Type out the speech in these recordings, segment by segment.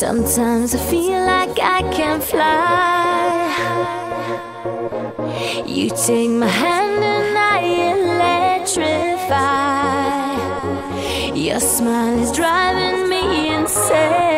Sometimes I feel like I can fly. You take my hand and I electrify. Your smile is driving me insane.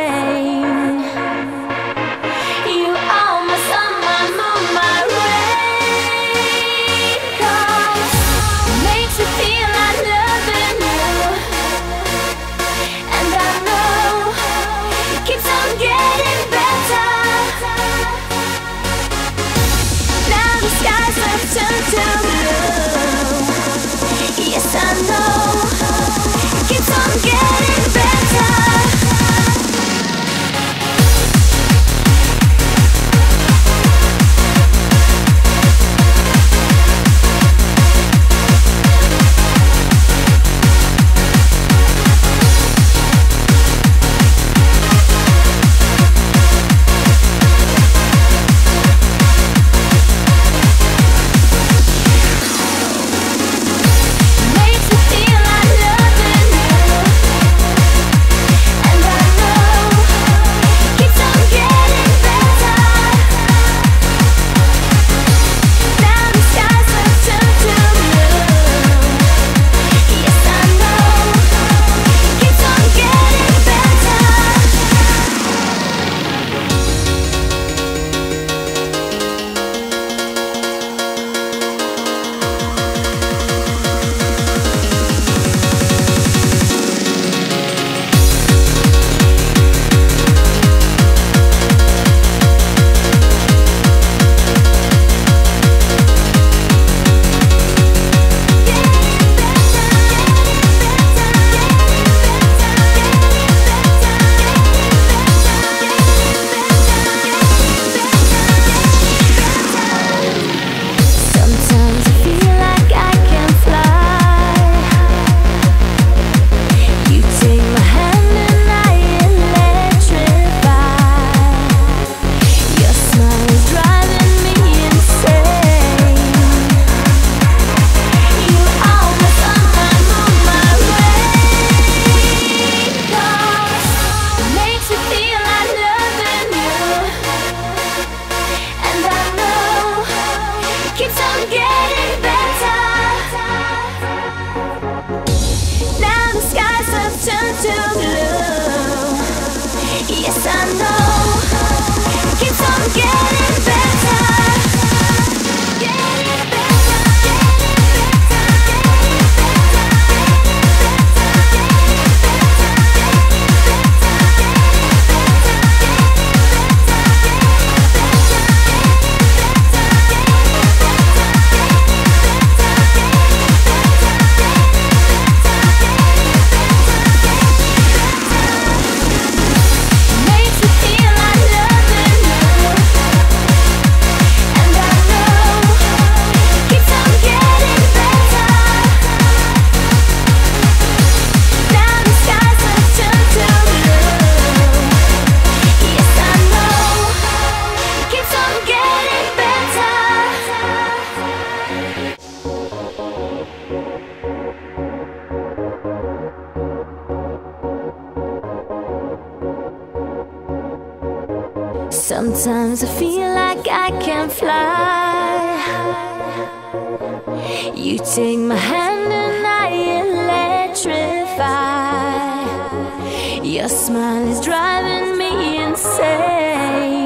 Sometimes I feel like I can fly. You take my hand and I electrify. Your smile is driving me insane.